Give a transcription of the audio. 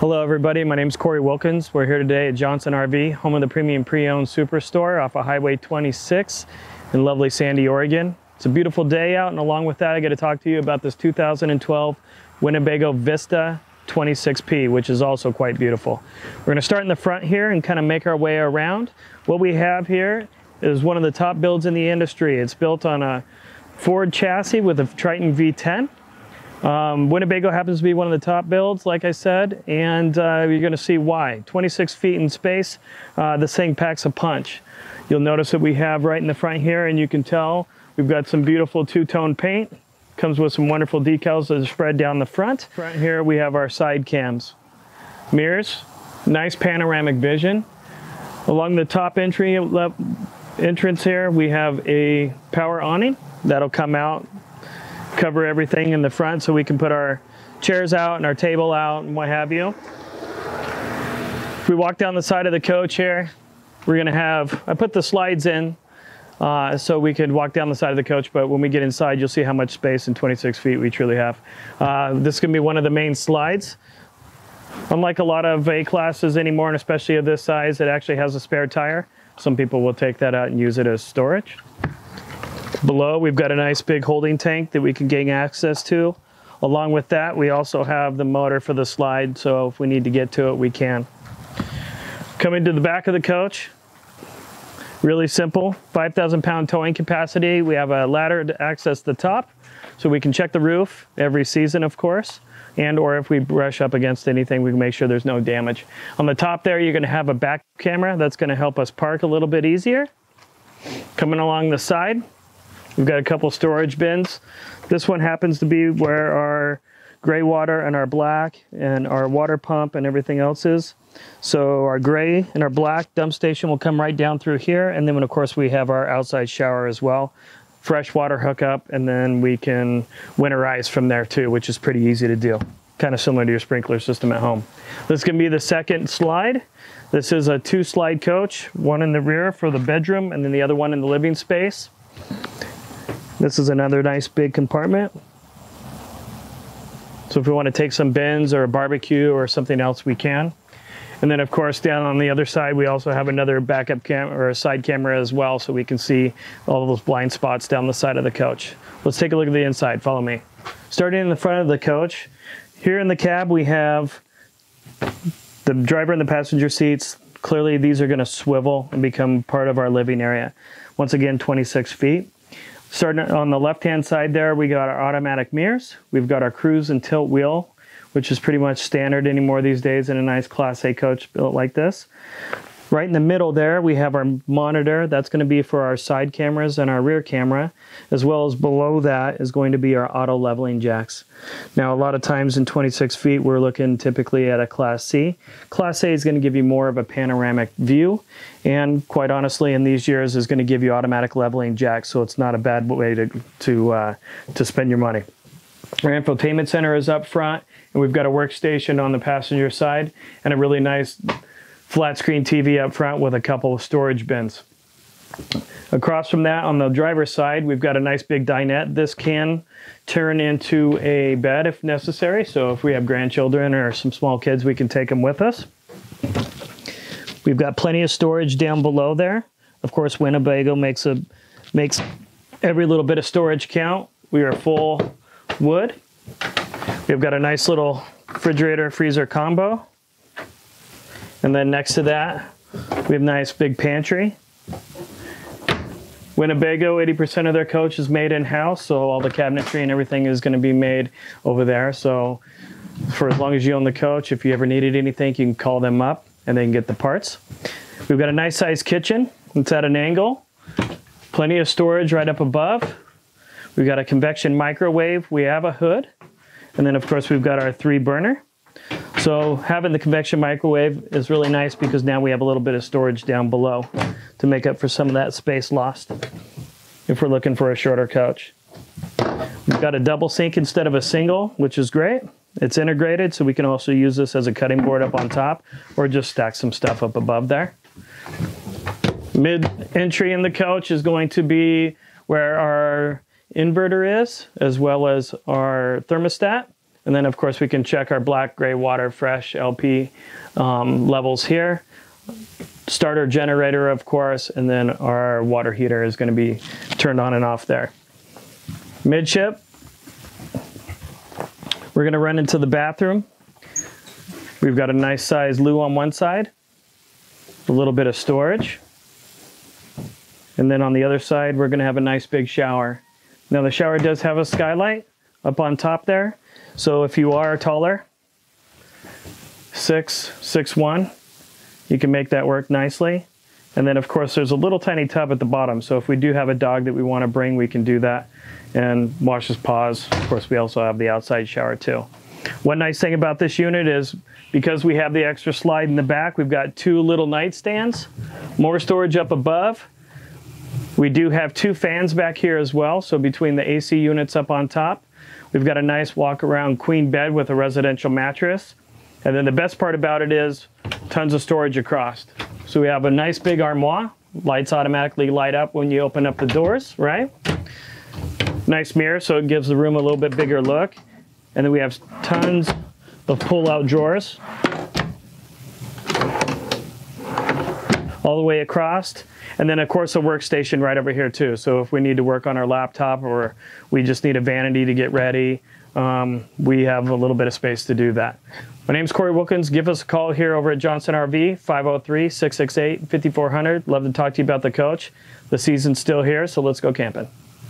Hello, everybody. My name is Corey Wilkins. We're here today at Johnson RV, home of the premium pre-owned superstore off of Highway 26 in lovely Sandy, Oregon. It's a beautiful day out, and along with that, I got to talk to you about this 2012 Winnebago Vista 26P, which is also quite beautiful. We're going to start in the front here and kind of make our way around. What we have here is one of the top builds in the industry. It's built on a Ford chassis with a Triton V10. Um, Winnebago happens to be one of the top builds, like I said, and uh, you're going to see why. 26 feet in space, uh, this thing packs a punch. You'll notice that we have right in the front here, and you can tell we've got some beautiful two-tone paint. Comes with some wonderful decals that are spread down the front. Front here we have our side cams. Mirrors, nice panoramic vision. Along the top entry entrance here, we have a power awning that'll come out cover everything in the front so we can put our chairs out and our table out and what have you. If we walk down the side of the coach here, we're gonna have, I put the slides in uh, so we could walk down the side of the coach, but when we get inside, you'll see how much space in 26 feet we truly have. Uh, this is gonna be one of the main slides. Unlike a lot of A-classes anymore, and especially of this size, it actually has a spare tire. Some people will take that out and use it as storage. Below, we've got a nice big holding tank that we can gain access to. Along with that, we also have the motor for the slide, so if we need to get to it, we can. Coming to the back of the coach, really simple, 5,000 pound towing capacity. We have a ladder to access the top, so we can check the roof every season, of course, and or if we brush up against anything, we can make sure there's no damage. On the top there, you're gonna have a back camera that's gonna help us park a little bit easier. Coming along the side, We've got a couple storage bins. This one happens to be where our gray water and our black and our water pump and everything else is. So our gray and our black dump station will come right down through here. And then of course we have our outside shower as well. Fresh water hookup and then we can winterize from there too, which is pretty easy to do. Kind of similar to your sprinkler system at home. This is gonna be the second slide. This is a two slide coach, one in the rear for the bedroom and then the other one in the living space. This is another nice big compartment. So if we want to take some bins or a barbecue or something else, we can. And then of course down on the other side, we also have another backup camera or a side camera as well, so we can see all those blind spots down the side of the coach. Let's take a look at the inside, follow me. Starting in the front of the coach, here in the cab we have the driver and the passenger seats. Clearly these are gonna swivel and become part of our living area. Once again, 26 feet. Starting on the left-hand side there, we got our automatic mirrors. We've got our cruise and tilt wheel, which is pretty much standard anymore these days in a nice Class A coach built like this. Right in the middle there, we have our monitor. That's going to be for our side cameras and our rear camera, as well as below that is going to be our auto leveling jacks. Now, a lot of times in 26 feet, we're looking typically at a Class C. Class A is going to give you more of a panoramic view, and quite honestly, in these years, is going to give you automatic leveling jacks, so it's not a bad way to to uh, to spend your money. Our infotainment center is up front, and we've got a workstation on the passenger side, and a really nice flat screen TV up front with a couple of storage bins. Across from that, on the driver's side, we've got a nice big dinette. This can turn into a bed if necessary. So if we have grandchildren or some small kids, we can take them with us. We've got plenty of storage down below there. Of course, Winnebago makes a makes every little bit of storage count. We are full wood. We've got a nice little refrigerator freezer combo. And then next to that, we have nice big pantry. Winnebago, 80% of their coach is made in-house, so all the cabinetry and everything is going to be made over there. So for as long as you own the coach, if you ever needed anything, you can call them up and they can get the parts. We've got a nice sized kitchen. It's at an angle. Plenty of storage right up above. We've got a convection microwave. We have a hood. And then of course we've got our three burner. So having the convection microwave is really nice because now we have a little bit of storage down below to make up for some of that space lost if we're looking for a shorter couch. We've got a double sink instead of a single, which is great. It's integrated, so we can also use this as a cutting board up on top or just stack some stuff up above there. Mid entry in the couch is going to be where our inverter is, as well as our thermostat And then of course we can check our black, gray water, fresh LP um, levels here. Starter generator, of course, and then our water heater is gonna be turned on and off there. Midship, we're gonna run into the bathroom. We've got a nice size loo on one side, a little bit of storage. And then on the other side, we're gonna have a nice big shower. Now the shower does have a skylight up on top there. So if you are taller, six, six one, you can make that work nicely. And then of course there's a little tiny tub at the bottom. So if we do have a dog that we wanna bring, we can do that and wash his paws. Of course, we also have the outside shower too. One nice thing about this unit is because we have the extra slide in the back, we've got two little nightstands, more storage up above. We do have two fans back here as well, so between the AC units up on top, we've got a nice walk around queen bed with a residential mattress. And then the best part about it is tons of storage across. So we have a nice big armoire, lights automatically light up when you open up the doors, right? Nice mirror, so it gives the room a little bit bigger look. And then we have tons of pull-out drawers all the way across. And then of course a workstation right over here too. So if we need to work on our laptop or we just need a vanity to get ready, um, we have a little bit of space to do that. My name is Corey Wilkins. Give us a call here over at Johnson RV, 503-668-5400. Love to talk to you about the coach. The season's still here, so let's go camping.